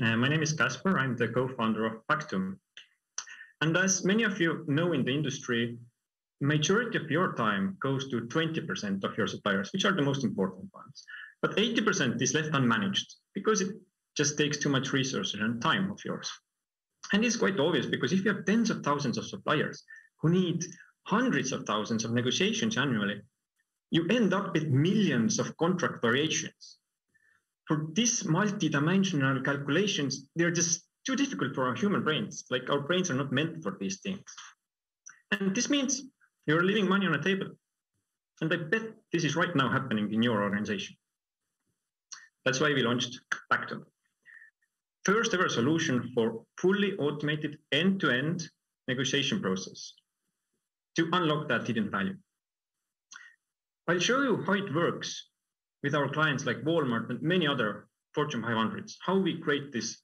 Uh, my name is Kaspar. I'm the co-founder of Pactum. And as many of you know in the industry, majority of your time goes to 20% of your suppliers, which are the most important ones. But 80% is left unmanaged because it just takes too much resources and time of yours. And it's quite obvious because if you have tens of thousands of suppliers who need hundreds of thousands of negotiations annually, you end up with millions of contract variations. For these multi-dimensional calculations, they're just too difficult for our human brains. Like our brains are not meant for these things. And this means you're leaving money on the table. And I bet this is right now happening in your organization. That's why we launched Pactum. First ever solution for fully automated end-to-end negotiation process to unlock that hidden value. I'll show you how it works with our clients like Walmart and many other Fortune 500s, how we create this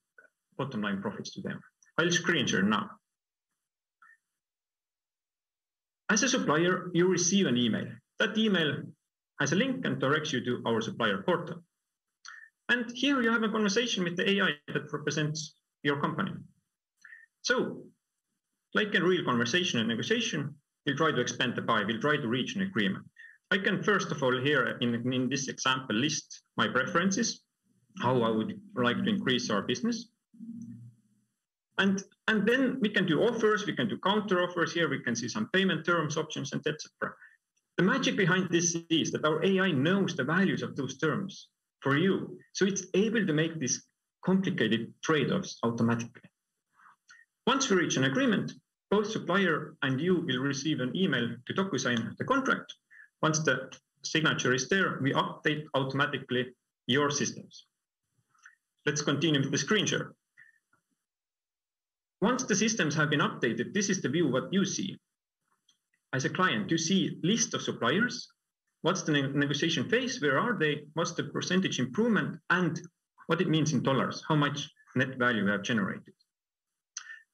bottom line profits to them. I'll screen share now. As a supplier, you receive an email. That email has a link and directs you to our supplier portal. And here you have a conversation with the AI that represents your company. So, like a real conversation and negotiation, we'll try to expand the pie, we'll try to reach an agreement. I can first of all here in, in this example list my preferences, how I would like to increase our business. And, and then we can do offers, we can do counter offers here, we can see some payment terms, options, and etc. The magic behind this is that our AI knows the values of those terms for you. So it's able to make these complicated trade-offs automatically. Once we reach an agreement, both supplier and you will receive an email to DocuSign the contract. Once the signature is there, we update automatically your systems. Let's continue with the screen share. Once the systems have been updated, this is the view what you see. As a client, you see list of suppliers, what's the negotiation phase, where are they, what's the percentage improvement, and what it means in dollars, how much net value we have generated.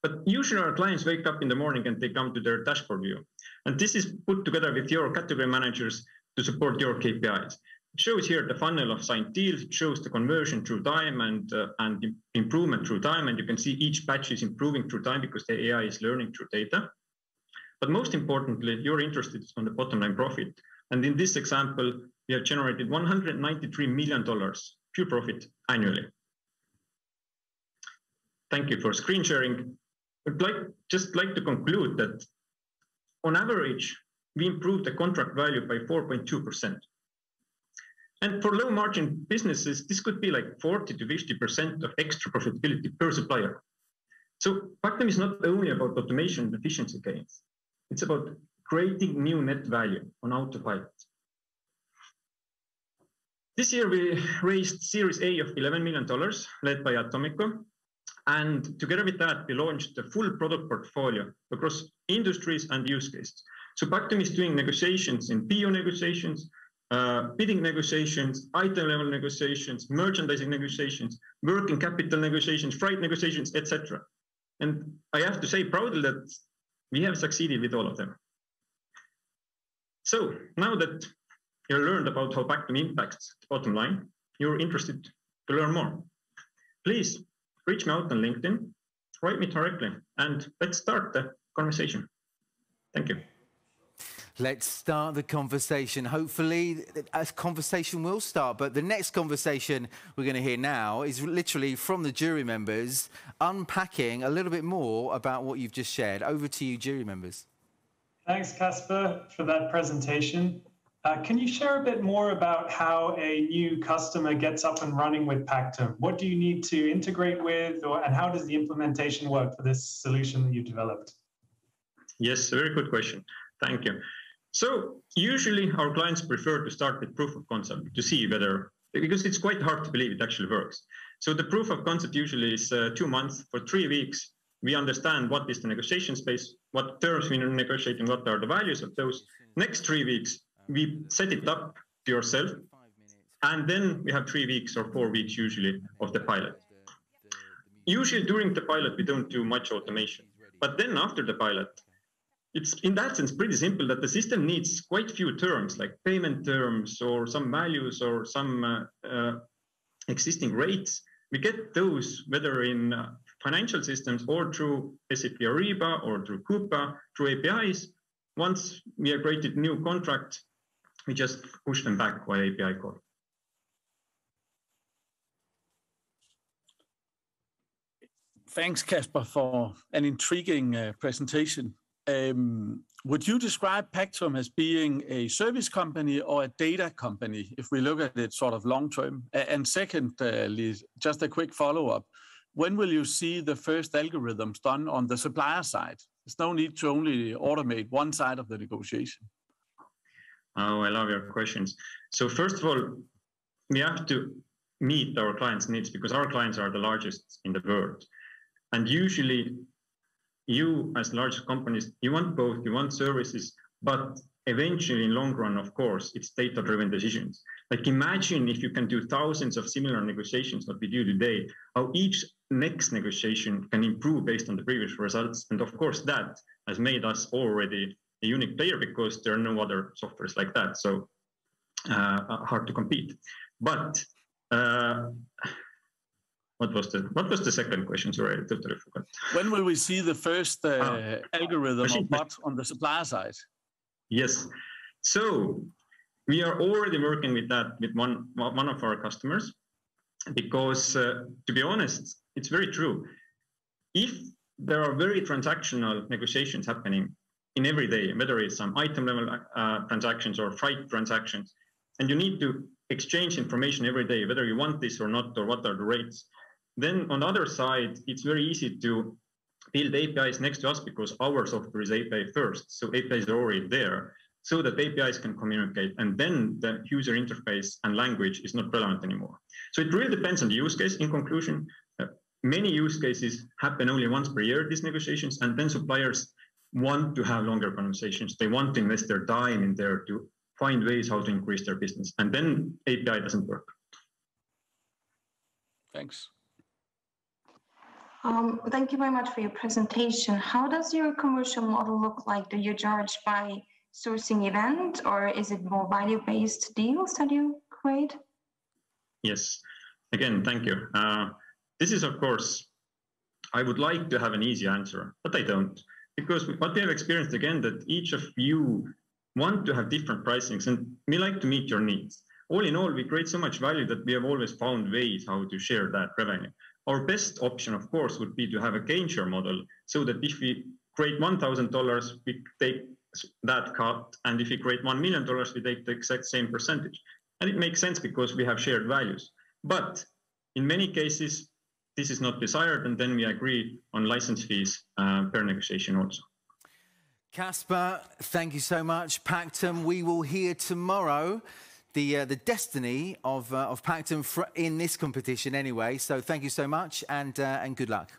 But usually our clients wake up in the morning and they come to their dashboard view. And this is put together with your category managers to support your KPIs. It shows here the funnel of signed deals. It shows the conversion through time and, uh, and improvement through time. And you can see each batch is improving through time because the AI is learning through data. But most importantly, you're interested on the bottom line profit. And in this example, we have generated $193 million pure profit annually. Thank you for screen sharing. I'd like, just like to conclude that on average, we improved the contract value by 4.2%. And for low margin businesses, this could be like 40 to 50% of extra profitability per supplier. So Pactum is not only about automation and efficiency gains, it's about creating new net value on autopilot. This year we raised Series A of $11 million led by Atomico. And together with that, we launched a full product portfolio across industries and use cases. So Pactum is doing negotiations in PO negotiations, uh, bidding negotiations, item level negotiations, merchandising negotiations, working capital negotiations, freight negotiations, etc. And I have to say proudly that we have succeeded with all of them. So now that you learned about how Pactum impacts the bottom line, you're interested to learn more. Please reach me out on LinkedIn, write me directly, and let's start the conversation. Thank you. Let's start the conversation. Hopefully, a conversation will start. But the next conversation we're going to hear now is literally from the jury members unpacking a little bit more about what you've just shared. Over to you, jury members. Thanks, Kaspar, for that presentation. Uh, can you share a bit more about how a new customer gets up and running with Pactum? What do you need to integrate with, or, and how does the implementation work for this solution that you've developed? Yes, a very good question. Thank you. So usually our clients prefer to start with proof of concept to see whether, because it's quite hard to believe it actually works. So the proof of concept usually is uh, two months. For three weeks, we understand what is the negotiation space, what terms we are negotiating, what are the values of those. Next three weeks, we set it up to yourself. And then we have three weeks or four weeks usually of the pilot. Usually during the pilot, we don't do much automation. But then after the pilot, it's in that sense pretty simple that the system needs quite few terms like payment terms or some values or some uh, uh, existing rates we get those whether in uh, financial systems or through SAP Ariba or through Coupa, through APIs. Once we have created new contract, we just push them back via API call. Thanks, Kaspar, for an intriguing uh, presentation. Um, would you describe Pactum as being a service company or a data company, if we look at it sort of long term? And secondly, just a quick follow up. When will you see the first algorithms done on the supplier side? There's no need to only automate one side of the negotiation. Oh, I love your questions. So first of all, we have to meet our clients' needs because our clients are the largest in the world. And usually you as large companies, you want both, you want services, but eventually in long run, of course, it's data-driven decisions. Like imagine if you can do thousands of similar negotiations what we do today, how each next negotiation can improve based on the previous results. And of course, that has made us already a unique player because there are no other softwares like that. So uh, hard to compete. But uh, what was the what was the second question? Sorry, I totally forgot. When will we see the first uh, oh. algorithm or bot on the supplier side? Yes. So we are already working with that with one one of our customers because uh, to be honest, it's very true. If there are very transactional negotiations happening in every day, whether it's some item level uh, transactions or freight transactions, and you need to exchange information every day, whether you want this or not, or what are the rates then on the other side, it's very easy to build APIs next to us because our software is API first. So APIs are already there so that APIs can communicate. And then the user interface and language is not relevant anymore. So it really depends on the use case. In conclusion, uh, many use cases happen only once per year, these negotiations, and then suppliers want to have longer conversations. They want to invest their time in there to find ways how to increase their business. And then API doesn't work. Thanks. Um, thank you very much for your presentation. How does your commercial model look like? Do you charge by sourcing event or is it more value-based deals that you create? Yes, again, thank you. Uh, this is, of course, I would like to have an easy answer, but I don't. Because what we have experienced again, that each of you want to have different pricings and we like to meet your needs. All in all, we create so much value that we have always found ways how to share that revenue. Our best option, of course, would be to have a gain share model so that if we create $1,000, we take that cut. And if we create $1 million, we take the exact same percentage. And it makes sense because we have shared values. But in many cases, this is not desired. And then we agree on license fees uh, per negotiation also. Kaspar, thank you so much. Pactum, we will hear tomorrow the, uh, the destiny of, uh, of Pactum in this competition anyway. So thank you so much and, uh, and good luck.